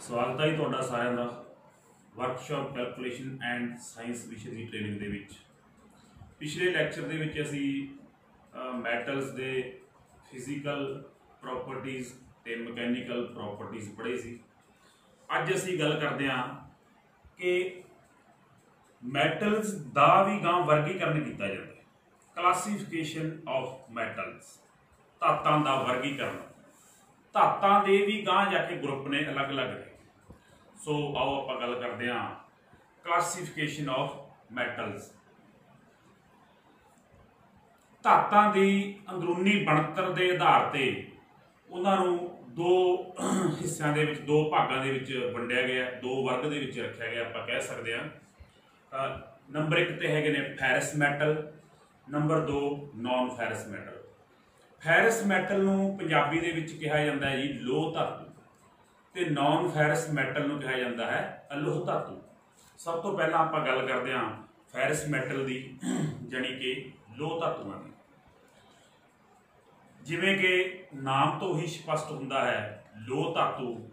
ਸਵਾਗਤ ਹੈ ਜੀ ਤੁਹਾਡਾ ਸਾਰਿਆਂ ਦਾ ਵਰਕਸ਼ਾਪ ਕੈਲਕੂਲੇਸ਼ਨ ਐਂਡ ਸਾਇੰਸ ਵਿਸ਼ੇ ਦੀ ਟ੍ਰੇਨਿੰਗ ਦੇ ਵਿੱਚ। ਪਿਛਲੇ ਲੈਕਚਰ ਦੇ ਵਿੱਚ ਅਸੀਂ ਮੈਟਲਸ ਦੇ ਫਿਜ਼ੀਕਲ ਪ੍ਰੋਪਰਟੀਆਂ ਤੇ ਮਕੈਨੀਕਲ ਪ੍ਰੋਪਰਟੀਆਂ ਪੜ੍ਹੇ ਸੀ। ਅੱਜ ਅਸੀਂ ਗੱਲ ਕਰਦੇ ਹਾਂ ਕਿ ਮੈਟਲਸ ਦਾ ਵੀ ਗਾਂ ਵਰਗੀਕਰਨ ਕੀਤਾ ਜਾਂਦਾ ਹੈ। ਕਲਾਸੀਫਿਕੇਸ਼ਨ ਆਫ ਮੈਟਲਸ ਧਾਤਾਂ ਦਾ ਵਰਗੀਕਰਨ। ਧਾਤਾਂ ਦੇ ਵੀ ਗਾਂ ਜਾ ਕੇ ਗਰੁੱਪ ਨੇ ਅਲੱਗ-ਅਲੱਗ ਨੇ। ਸੋ ਆਓ ਆਪਾਂ ਗੱਲ ਕਰਦੇ ਹਾਂ ਕਲਾਸੀਫਿਕੇਸ਼ਨ ਆਫ ਮੈਟਲਸ ਧਾਤਾਂ ਦੀ ਅੰਦਰੂਨੀ ਬਣਤਰ ਦੇ ਆਧਾਰ ਤੇ ਉਹਨਾਂ ਨੂੰ ਦੋ ਹਿੱਸਿਆਂ ਦੇ ਵਿੱਚ, ਦੋ ਭਾਗਾਂ ਦੇ ਵਿੱਚ ਵੰਡਿਆ ਗਿਆ, ਦੋ ਵਰਗ ਦੇ ਵਿੱਚ ਰੱਖਿਆ ਗਿਆ ਆਪਾਂ ਕਹਿ ਸਕਦੇ ਹਾਂ। ਨੰਬਰ 1 ਤੇ ਹੈਗੇ ਨੇ ferrous metal number 2 non ferrous metal ferrous metal ਨੂੰ ਪੰਜਾਬੀ ਦੇ ਵਿੱਚ ਕਿਹਾ ਜਾਂਦਾ ਹੈ ਜੀ ਲੋਹ ਧਾਤੂ। ਤੇ ਨਾਨ ਫੈਰਸ ਮੈਟਲ ਨੂੰ ਕਿਹਾ ਜਾਂਦਾ ਹੈ ਅਲੋਹ ਧਾਤੂ। ਸਭ ਤੋਂ ਪਹਿਲਾਂ ਆਪਾਂ ਗੱਲ ਕਰਦੇ ਹਾਂ ਫੈਰਸ ਮੈਟਲ ਦੀ, ਜਾਣੀ ਕਿ ਲੋਹ ਧਾਤੂਆਂ ਦੀ। ਜਿਵੇਂ ਕਿ ਨਾਮ ਤੋਂ ਹੀ ਸਪਸ਼ਟ ਹੁੰਦਾ ਹੈ ਲੋਹ ਧਾਤੂ,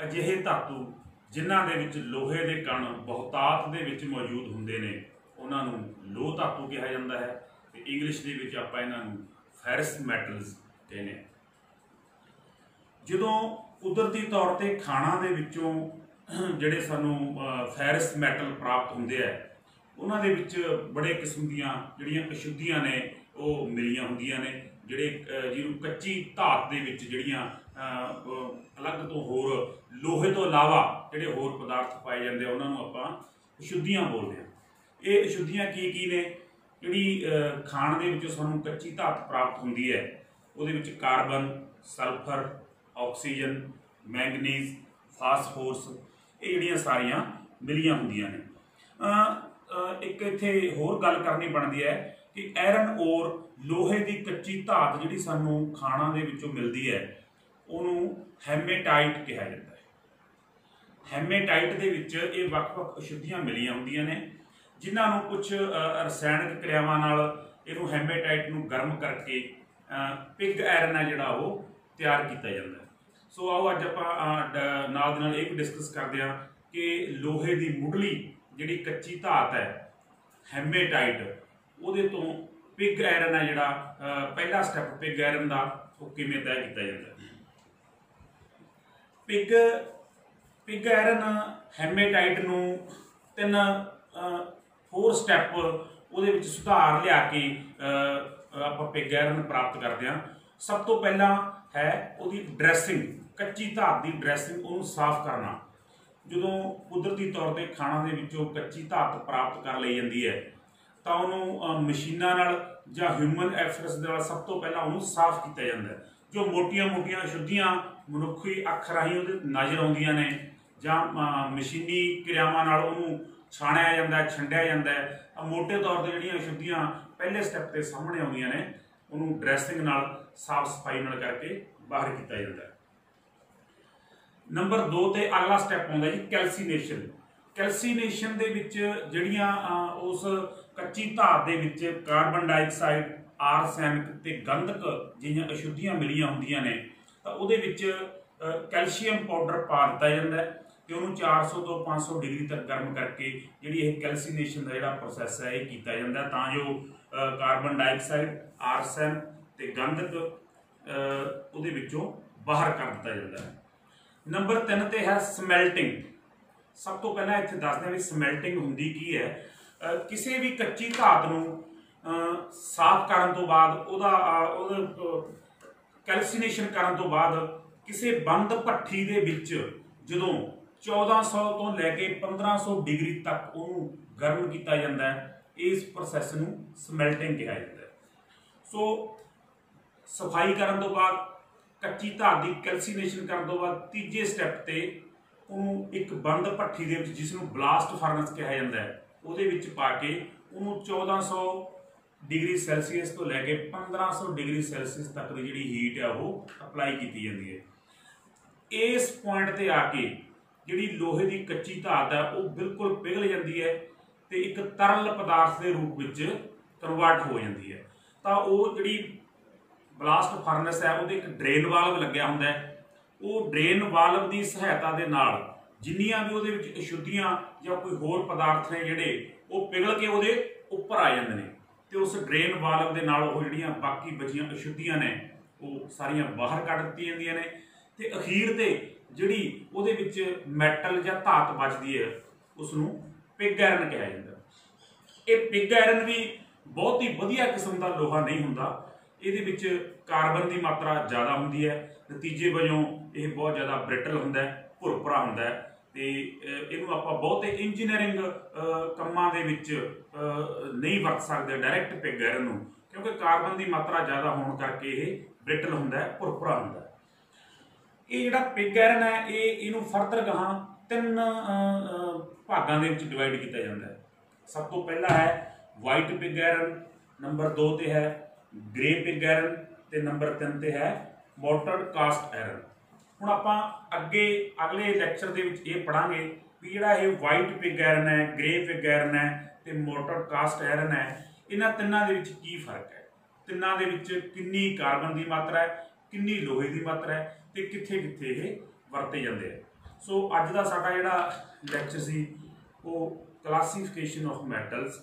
ਅਜਿਹੇ ਧਾਤੂ ਜਿਨ੍ਹਾਂ ਦੇ ਵਿੱਚ ਲੋਹੇ ਦੇ ਕਣ ਬਹੁਤਾਤ ਦੇ ਵਿੱਚ ਮੌਜੂਦ ਹੁੰਦੇ ਨੇ, ਉਹਨਾਂ ਨੂੰ ਲੋਹ ਧਾਤੂ ਕਿਹਾ ਜਾਂਦਾ ਹੈ। ਤੇ ਇੰਗਲਿਸ਼ ਦੇ ਵਿੱਚ ਆਪਾਂ ਇਹਨਾਂ ਨੂੰ ਫੈਰਸ ਮੈਟਲਸ ਕਹਿੰਦੇ ਨੇ। ਜਦੋਂ ਕੁਦਰਤੀ ਤੌਰ ਤੇ ਖਾਣਾ ਦੇ ਵਿੱਚੋਂ ਜਿਹੜੇ ਸਾਨੂੰ ਫੈਰਸ ਮੈਟਲ ਪ੍ਰਾਪਤ ਹੁੰਦੇ ਆ, ਉਹਨਾਂ ਦੇ ਵਿੱਚ ਬੜੇ ਕਿਸਮ ਦੀਆਂ ਜਿਹੜੀਆਂ ਅਸ਼ੁੱਧੀਆਂ ਨੇ, ਉਹ ਮਿਲੀਆਂ ਹੁੰਦੀਆਂ ਨੇ, ਜਿਹੜੇ ਜਿਹਨੂੰ ਕੱਚੀ ਧਾਤ ਦੇ ਵਿੱਚ ਜਿਹੜੀਆਂ ਅਲੱਗ ਤੋਂ ਹੋਰ ਲੋਹੇ ਤੋਂ ਇਲਾਵਾ ਜਿਹੜੇ ਹੋਰ ਪਦਾਰਥ ਪਾਏ ਜਾਂਦੇ ਆ, ਉਹਨਾਂ ਨੂੰ ਆਪਾਂ ਅਸ਼ੁੱਧੀਆਂ ਬੋਲਦੇ ਆ। ਇਹ ਅਸ਼ੁੱਧੀਆਂ ਕੀ ਕੀ ਨੇ? ਜਿਹੜੀ ਖਾਣ ਦੇ ਵਿੱਚੋਂ ਸਾਨੂੰ ਕੱਚੀ ਧਾਤ ਪ੍ਰਾਪਤ ਹੁੰਦੀ ਹੈ, ਉਹਦੇ ਵਿੱਚ carbon, sulphur, oxygen, manganese, phosphorus, ਇਹ ਜਿਹੜੀਆਂ ਸਾਰੀਆਂ ਮਿਲੀਆਂ ਹੁੰਦੀਆਂ ਨੇ। ਇੱਕ ਇੱਥੇ ਹੋਰ ਗੱਲ ਕਰਨੀ ਬਣਦੀ ਹੈ ਕਿ ਆਇਰਨ ਔਰ ਲੋਹੇ ਦੀ ਕੱਚੀ ਧਾਤ ਜਿਹੜੀ ਸਾਨੂੰ ਖਾਣਾ ਦੇ ਵਿੱਚੋਂ ਮਿਲਦੀ ਹੈ, ਉਹਨੂੰ ਹੈਮੇਟਾਈਟ ਕਿਹਾ ਜਾਂਦਾ ਹੈ। ਹੈਮੇਟਾਈਟ ਦੇ ਵਿੱਚ ਇਹ ਵੱਖ-ਵੱਖ ਅਸ਼ੁੱਧੀਆਂ ਮਿਲੀਆਂ ਹੁੰਦੀਆਂ ਨੇ ਜਿਨ੍ਹਾਂ ਨੂੰ ਕੁਝ ਰਸਾਇਣਿਕ ਕਿਰਿਆਵਾਂ ਨਾਲ ਇਹਨੂੰ ਹੈਮੇਟਾਈਟ ਨੂੰ ਗਰਮ ਕਰਕੇ ਪਿਗ ਆਇਰਨ ਹੈ ਜਿਹੜਾ ਉਹ ਤਿਆਰ ਕੀਤਾ ਜਾਂਦਾ ਸੋ ਆਓ ਅੱਜ ਆਪਾਂ ਨਾਲ ਦੇ ਨਾਲ ਇਹ ਵੀ ਡਿਸਕਸ ਕਰਦੇ ਹਾਂ ਕਿ ਲੋਹੇ ਦੀ ਮੁੱਢਲੀ ਜਿਹੜੀ ਕੱਚੀ ਧਾਤ ਹੈ, ਹੈਮੇਟਾਈਟ, ਉਹਦੇ ਤੋਂ ਪਿਗ ਆਇਰਨ ਹੈ ਜਿਹੜਾ ਪਹਿਲਾ ਸਟੈਪ ਪਿਗ ਆਇਰਨ ਦਾ ਉਹ ਕਿਵੇਂ ਤੈਅ ਕੀਤਾ ਜਾਂਦਾ ਪਿਗ ਪਿਗ ਆਇਰਨ ਹੈਮੇਟਾਈਟ ਨੂੰ ਤਿੰਨ ਹੋਰ ਸਟੈਪ ਉਹਦੇ ਵਿੱਚ ਸੁਧਾਰ ਲਿਆ ਕੇ ਆਪਾਂ ਪਿਗ ਪ੍ਰਾਪਤ ਕਰਦੇ ਹਾਂ। ਸਭ ਤੋਂ ਪਹਿਲਾਂ ਹੈ ਉਹਦੀ ਡਰੈਸਿੰਗ ਕੱਚੀ ਧਾਤ ਦੀ ਡਰੈਸਿੰਗ ਉਹਨੂੰ ਸਾਫ਼ ਕਰਨਾ। ਜਦੋਂ ਕੁਦਰਤੀ ਤੌਰ ਤੇ ਖਾਣਾ ਦੇ ਵਿੱਚੋਂ ਕੱਚੀ ਧਾਤ ਪ੍ਰਾਪਤ ਕਰ ਲਈ ਜਾਂਦੀ ਹੈ, ਤਾਂ ਉਹਨੂੰ ਮਸ਼ੀਨਾਂ ਨਾਲ ਜਾਂ ਹਿਊਮਨ ਐਫਰਟਸ ਦੇ ਨਾਲ ਸਭ ਤੋਂ ਪਹਿਲਾਂ ਉਹਨੂੰ ਸਾਫ਼ ਕੀਤਾ ਜਾਂਦਾ ਹੈ। ਜੋ ਮੋਟੀਆਂ-ਮੋਟੀਆਂ ਸ਼ੁੱਧੀਆਂ ਮਨੁੱਖੀ ਅੱਖ ਰਾਹੀਂ ਉਹਦੇ ਨਜ਼ਰ ਆਉਂਦੀਆਂ ਨੇ ਜਾਂ ਮਸ਼ੀਨੀ ਕਿਰਿਆਵਾਂ ਨਾਲ ਉਹਨੂੰ ਛਾਣਿਆ ਜਾਂਦਾ ਛੰਡਿਆ ਜਾਂਦਾ ਹੈ। ਮੋٹے ਤੌਰ ਤੇ ਜਿਹੜੀਆਂ ਅਸ਼ੁੱਧੀਆਂ ਪਹਿਲੇ ਸਟੈਪ ਤੇ ਸਾਹਮਣੇ ਆਉਂਦੀਆਂ ਨੇ, ਉਹਨੂੰ ਡਰੈਸਿੰਗ ਨਾਲ ਸਾਫ਼ ਸਫ਼ਾਈ ਨਾਲ ਕਰਕੇ ਬਾਹਰ ਕੀਤਾ ਜਾਂਦਾ ਨੰਬਰ 2 ਤੇ ਅਗਲਾ ਸਟੈਪ ਆਉਂਦਾ ਜੀ ਕੈਲਸੀਨੇਸ਼ਨ ਕੈਲਸੀਨੇਸ਼ਨ ਦੇ ਵਿੱਚ ਜਿਹੜੀਆਂ ਉਸ ਕੱਚੀ ਧਾਤ ਦੇ ਵਿੱਚ ਕਾਰਬਨ ਡਾਈਆਕਸਾਈਡ ਆਰਸੈਨਿਕ ਤੇ ਗੰਧਕ ਜਿਹੀਆਂ ਅਸ਼ੁੱਧੀਆਂ ਮਿਲੀਆਂ ਹੁੰਦੀਆਂ ਨੇ, ਤਾਂ ਉਹਦੇ ਵਿੱਚ ਕੈਲਸ਼ੀਅਮ ਪਾਊਡਰ ਪਾ ਦਿੱਤਾ ਜਾਂਦਾ ਹੈ। ਤੇ ਉਹਨੂੰ 400 ਤੋਂ 500 ਡਿਗਰੀ ਤੱਕ ਗਰਮ ਕਰਕੇ ਜਿਹੜੀ ਇਹ ਕੈਲਸੀਨੇਸ਼ਨ ਦਾ ਜਿਹੜਾ ਪ੍ਰੋਸੈਸ ਹੈ, ਇਹ ਕੀਤਾ ਜਾਂਦਾ ਤਾਂ ਜੋ ਕਾਰਬਨ ਡਾਈਆਕਸਾਈਡ, ਆਰਸਨ ਤੇ ਗੰਧਕ ਉਹਦੇ ਵਿੱਚੋਂ ਬਾਹਰ ਕਰ ਦਿੱਤਾ ਜਾਂਦਾ ਹੈ। ਨੰਬਰ 3 ਤੇ ਹੈ ਸਮੈਲਟਿੰਗ। ਸਭ ਤੋਂ ਪਹਿਲਾਂ ਇੱਥੇ ਦੱਸਦੇ ਹਾਂ ਵੀ ਸਮੈਲਟਿੰਗ ਹੁੰਦੀ ਕੀ ਹੈ। ਕਿਸੇ ਵੀ ਕੱਚੀ ਧਾਤ ਨੂੰ ਸਾਫ਼ ਕਰਨ ਤੋਂ ਬਾਅਦ ਉਹਦਾ ਉਹਦੇ ਕੈਲਸੀਨੇਸ਼ਨ ਕਰਨ ਤੋਂ ਬਾਅਦ ਕਿਸੇ ਬੰਦ ਭੱਠੀ ਦੇ ਵਿੱਚ ਜਦੋਂ 1400 ਤੋਂ ਲੈ ਕੇ 1500 ਡਿਗਰੀ ਤੱਕ ਉਹਨੂੰ ਗਰਮ ਕੀਤਾ ਜਾਂਦਾ ਹੈ। ਇਸ ਪ੍ਰੋਸੈਸ ਨੂੰ ਸਮੈਲਟਿੰਗ ਕਿਹਾ ਜਾਂਦਾ ਹੈ। ਸੋ ਸਫ਼ਾਈ ਕਰਨ ਤੋਂ ਬਾਅਦ, ਕੱਚੀ ਧਾਤ ਦੀ ਕੈਲਸੀਨੇਸ਼ਨ ਕਰਨ ਤੋਂ ਬਾਅਦ ਤੀਜੇ ਸਟੈਪ ਤੇ ਉਹਨੂੰ ਇੱਕ ਬੰਦ ਭੱਠੀ ਦੇ ਵਿੱਚ ਜਿਸ ਨੂੰ ਬਲਾਸਟ ਫਰਨਸ ਕਿਹਾ ਜਾਂਦਾ ਹੈ, ਉਹਦੇ ਵਿੱਚ ਪਾ ਕੇ ਉਹਨੂੰ 1400 ਡਿਗਰੀ ਸੈਲਸੀਅਸ ਤੋਂ ਲੈ ਕੇ 1500 ਡਿਗਰੀ ਸੈਲਸੀਅਸ ਤੱਕ ਦੀ ਜਿਹੜੀ ਹੀਟ ਹੈ ਉਹ ਅਪਲਾਈ ਕੀਤੀ ਜਾਂਦੀ ਹੈ। ਇਸ ਪੁਆਇੰਟ ਤੇ ਆ ਕੇ ਜਿਹੜੀ ਲੋਹੇ ਦੀ ਕੱਚੀ ਧਾਤ ਹੈ ਉਹ ਬਿਲਕੁਲ ਪਿਘਲ ਜਾਂਦੀ ਹੈ ਤੇ ਇੱਕ ਤਰਲ ਪਦਾਰਥ ਦੇ ਰੂਪ ਵਿੱਚ ਕਨਵਰਟ ਹੋ ਜਾਂਦੀ ਹੈ। ਤਾਂ ਉਹ ਜਿਹੜੀ ਬਲਾਸਟ ਫਰਨੈਸ ਹੈ, ਉਹਦੇ ਇੱਕ ਡਰੇਨ ਵਾਲਵ ਲੱਗਿਆ ਹੁੰਦਾ ਹੈ। ਉਹ ਡਰੇਨ ਵਾਲਵ ਦੀ ਸਹਾਇਤਾ ਦੇ ਨਾਲ ਜਿੰਨੀਆਂ ਵੀ ਉਹਦੇ ਵਿੱਚ ਅਸ਼ੁੱਧੀਆਂ ਜਾਂ ਕੋਈ ਹੋਰ ਪਦਾਰਥ ਨੇ ਜਿਹੜੇ, ਉਹ ਪਿਘਲ ਕੇ ਉਹਦੇ ਉੱਪਰ ਆ ਜਾਂਦੇ ਨੇ ਤੇ ਉਸ ਡਰੇਨ ਵਾਲਵ ਦੇ ਨਾਲ ਉਹ ਜਿਹੜੀਆਂ ਬਾਕੀ ਬਚੀਆਂ ਅਸ਼ੁੱਧੀਆਂ ਨੇ, ਉਹ ਸਾਰੀਆਂ ਬਾਹਰ ਕੱਢ ਦਿੱਤੀਆਂ ਜਾਂਦੀਆਂ ਨੇ ਤੇ ਅਖੀਰ ਤੇ ਜਿਹੜੀ ਉਹਦੇ ਵਿੱਚ ਮੈਟਲ ਜਾਂ ਧਾਤ ਬਚਦੀ ਹੈ ਉਸ ਨੂੰ ਪਿਗ ਆਇਰਨ ਕਿਹਾ ਜਾਂਦਾ। ਇਹ ਪਿਗ ਆਇਰਨ ਵੀ ਬਹੁਤ ਹੀ ਵਧੀਆ ਕਿਸਮ ਦਾ ਲੋਹਾ ਨਹੀਂ ਹੁੰਦਾ। ਇਹਦੇ ਵਿੱਚ ਕਾਰਬਨ ਦੀ ਮਾਤਰਾ ਜ਼ਿਆਦਾ ਹੁੰਦੀ ਹੈ। ਨਤੀਜੇ ਵਜੋਂ ਇਹ ਬਹੁਤ ਜ਼ਿਆਦਾ ਬ੍ਰਿਟਲ ਹੁੰਦਾ ਹੈ, ਭੁਰਭੁਰਾ ਹੁੰਦਾ ਹੈ। ਤੇ ਇਹਨੂੰ ਆਪਾਂ ਬਹੁਤੇ ਇੰਜੀਨੀਅਰਿੰਗ ਕੰਮਾਂ ਦੇ ਵਿੱਚ ਨਹੀਂ ਵਰਤ ਸਕਦੇ ਡਾਇਰੈਕਟ ਪਿਗ ਆਇਰਨ ਨੂੰ। ਕਿਉਂਕਿ ਕਾਰਬਨ ਦੀ ਮਾਤਰਾ ਜ਼ਿਆਦਾ ਹੋਣ ਕਰਕੇ ਇਹ ਬ੍ਰਿਟਲ ਹੁੰਦਾ ਹੈ, ਭੁਰਭੁਰਾ ਹੁੰਦਾ ਹੈ। ਇਹ ਜਿਹੜਾ ਪਿਗ ਆਇਰਨ ਹੈ, ਇਹ ਇਹਨੂੰ ਫਰਦਰ ਗਾਹਾਂ ਤਿੰਨ ਭਾਗਾਂ ਦੇ ਵਿੱਚ ਡਿਵਾਈਡ ਕੀਤਾ ਜਾਂਦਾ ਹੈ। ਸਭ ਤੋਂ ਪਹਿਲਾ ਹੈ ਵਾਈਟ ਪਿਗ ਆਇਰਨ ਨੰਬਰ 2 ਤੇ ਹੈ ਗ੍ਰੇ ਪਿਗ ਆਇਰਨ ਤੇ ਨੰਬਰ 3 ਤੇ ਹੈ ਮੋਟਰ ਕਾਸਟ ਆਇਰਨ ਹੁਣ ਆਪਾਂ ਅੱਗੇ ਅਗਲੇ ਲੈਕਚਰ ਦੇ ਵਿੱਚ ਇਹ ਪੜਾਂਗੇ ਵੀ ਜਿਹੜਾ ਇਹ ਵਾਈਟ ਪਿਗ ਆਇਰਨ ਹੈ ਗ੍ਰੇ ਪਿਗ ਆਇਰਨ ਹੈ ਤੇ ਮੋਟਰ ਕਾਸਟ ਆਇਰਨ ਹੈ, ਇਹਨਾਂ ਤਿੰਨਾਂ ਦੇ ਵਿੱਚ ਕੀ ਫ਼ਰਕ ਹੈ? ਤਿੰਨਾਂ ਦੇ ਵਿੱਚ ਕਿੰਨੀ ਕਾਰਬਨ ਦੀ ਮਾਤਰਾ ਹੈ? ਕਿੰਨੀ ਲੋਹੇ ਦੀ ਮਾਤਰਾ ਹੈ ਤੇ ਕਿੱਥੇ ਕਿੱਥੇ ਇਹ ਵਰਤੇ ਜਾਂਦੇ ਆ। ਸੋ ਅੱਜ ਦਾ ਸਾਡਾ ਜਿਹੜਾ ਲੈਕਚਰ ਸੀ, ਉਹ ਕਲਾਸੀਫਿਕੇਸ਼ਨ ਆਫ ਮੈਟਲਸ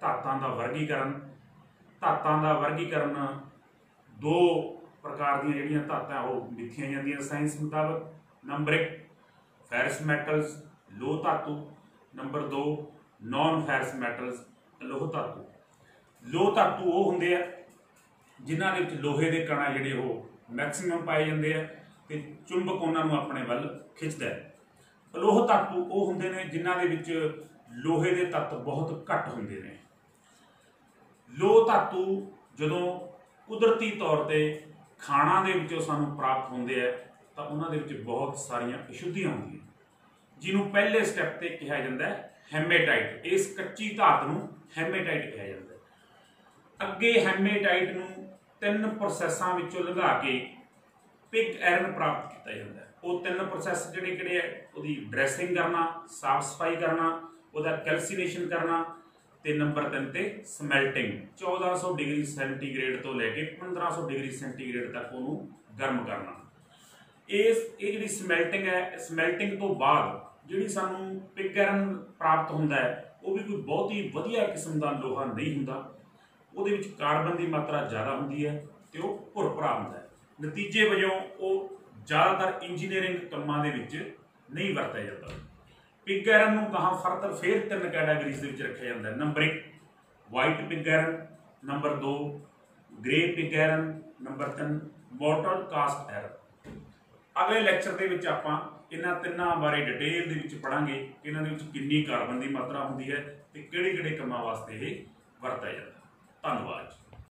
ਧਾਤਾਂ ਦਾ ਵਰਗੀਕਰਨ। ਧਾਤਾਂ ਦਾ ਵਰਗੀਕਰਨ ਦੋ ਪ੍ਰਕਾਰ ਦੀਆਂ ਜਿਹੜੀਆਂ ਧਾਤਾਂ, ਉਹ ਲਿਖੀਆਂ ਜਾਂਦੀਆਂ ਸਾਇੰਸ ਮੁਤਾਬਕ। ਨੰਬਰ 1 ਫੈਰਸ ਮੈਟਲਸ ਲੋਹ ਧਾਤੂ। ਨੰਬਰ 2 ਨਾਨ ਫੈਰਸ ਮੈਟਲਸ ਲੋਹ ਧਾਤੂ। ਲੋਹ ਧਾਤੂ ਉਹ ਹੁੰਦੇ ਆ, ਜਿਨ੍ਹਾਂ ਦੇ ਵਿੱਚ ਲੋਹੇ ਦੇ ਕਣਾਂ ਜਿਹੜੇ ਉਹ ਮੈਕਸਿਮਮ ਪਾਏ ਜਾਂਦੇ ਆ ਤੇ ਚੁੰਬਕ ਉਹਨਾਂ ਨੂੰ ਆਪਣੇ ਵੱਲ ਖਿੱਚਦਾ ਹੈ। ਲੋਹ ਧਾਤੂ ਉਹ ਹੁੰਦੇ ਨੇ ਜਿਨ੍ਹਾਂ ਦੇ ਵਿੱਚ ਲੋਹੇ ਦੇ ਤੱਤ ਬਹੁਤ ਘੱਟ ਹੁੰਦੇ ਨੇ। ਲੋਹ ਧਾਤੂ ਜਦੋਂ ਕੁਦਰਤੀ ਤੌਰ ਤੇ ਖਾਣਾ ਦੇ ਵਿੱਚੋਂ ਸਾਨੂੰ ਪ੍ਰਾਪਤ ਹੁੰਦੇ ਆ, ਤਾਂ ਉਹਨਾਂ ਦੇ ਵਿੱਚ ਬਹੁਤ ਸਾਰੀਆਂ ਅਸ਼ੁੱਧੀਆਂ ਹੁੰਦੀਆਂ। ਜਿਹਨੂੰ ਪਹਿਲੇ ਸਟੈਪ ਤੇ ਕਿਹਾ ਜਾਂਦਾ ਹੈ ਹੈਮੇਟਾਈਟ ਇਸ ਕੱਚੀ ਧਾਤ ਨੂੰ ਹੈਮੇਟਾਈਟ ਕਿਹਾ ਜਾਂਦਾ ਹੈ। ਅੱਗੇ ਹੈਮੇਟਾਈਟ ਨੂੰ ਤਿੰਨ ਪ੍ਰੋਸੈਸਾਂ ਵਿੱਚੋਂ ਲੰਘਾ ਕੇ ਪਿਗ ਐਰਨ ਪ੍ਰਾਪਤ ਕੀਤਾ ਜਾਂਦਾ ਹੈ। ਉਹ ਤਿੰਨ ਪ੍ਰੋਸੈਸ ਜਿਹੜੇ ਕਿਹੜੇ ਆ ਉਹਦੀ ਡਰੈਸਿੰਗ ਕਰਨਾ, ਸਾਫ਼ ਸਫ਼ਾਈ ਕਰਨਾ, ਉਹਦਾ ਕੈਲਸੀਨੇਸ਼ਨ ਕਰਨਾ ਤੇ ਨੰਬਰ 3 ਤੇ ਸਮੈਲਟਿੰਗ। 1400 ਡਿਗਰੀ ਸੈਂਟੀਗ੍ਰੇਡ ਤੋਂ ਲੈ ਕੇ 1500 ਡਿਗਰੀ ਸੈਂਟੀਗ੍ਰੇਡ ਤੱਕ ਉਹਨੂੰ ਗਰਮ ਕਰਨਾ। ਇਸ ਇਹ ਜਿਹੜੀ ਸਮੈਲਟਿੰਗ ਹੈ, ਸਮੈਲਟਿੰਗ ਤੋਂ ਬਾਅਦ ਜਿਹੜੀ ਸਾਨੂੰ ਪਿਗ ਆਇਰਨ ਪ੍ਰਾਪਤ ਹੁੰਦਾ ਹੈ, ਉਹ ਵੀ ਕੋਈ ਬਹੁਤ ਹੀ ਵਧੀਆ ਕਿਸਮ ਦਾ ਲੋਹਾ ਨਹੀਂ ਹੁੰਦਾ। ਉਹਦੇ ਵਿੱਚ ਕਾਰਬਨ ਦੀ ਮਾਤਰਾ ਜ਼ਿਆਦਾ ਹੁੰਦੀ ਹੈ ਤੇ ਉਹ ਭੁਰਭੁਰਾ ਹੁੰਦਾ ਹੈ। ਨਤੀਜੇ ਵਜੋਂ ਉਹ ਜ਼ਿਆਦਾਤਰ ਇੰਜੀਨੀਅਰਿੰਗ ਕੰਮਾਂ ਦੇ ਵਿੱਚ ਨਹੀਂ ਵਰਤਿਆ ਜਾਂਦਾ। ਪਿਗ ਆਇਰਨ ਨੂੰ ਕਹਾਂ ਫਰਦਰ ਫੇਰ ਤਿੰਨ ਕੈਟਾਗਰੀਜ਼ ਦੇ ਵਿੱਚ ਰੱਖਿਆ ਜਾਂਦਾ number 1 white pig iron number 2 grey pig iron number 3 mottled cast iron ਅਗਲੇ ਲੈਕਚਰ ਦੇ ਵਿੱਚ ਆਪਾਂ ਇਹਨਾਂ ਤਿੰਨਾਂ ਬਾਰੇ ਡਿਟੇਲ ਦੇ ਵਿੱਚ ਪੜਾਂਗੇ ਕਿ ਇਹਨਾਂ ਦੇ ਵਿੱਚ ਕਿੰਨੀ ਕਾਰਬਨ ਦੀ ਮਾਤਰਾ ਹੁੰਦੀ ਹੈ ਤੇ ਕਿਹੜੇ ਕਿਹੜੇ ਕੰਮਾਂ ਵਾਸਤੇ ਇਹ ਵਰਤਿਆ ਜਾਂਦਾ ਧੰਨਵਾਦ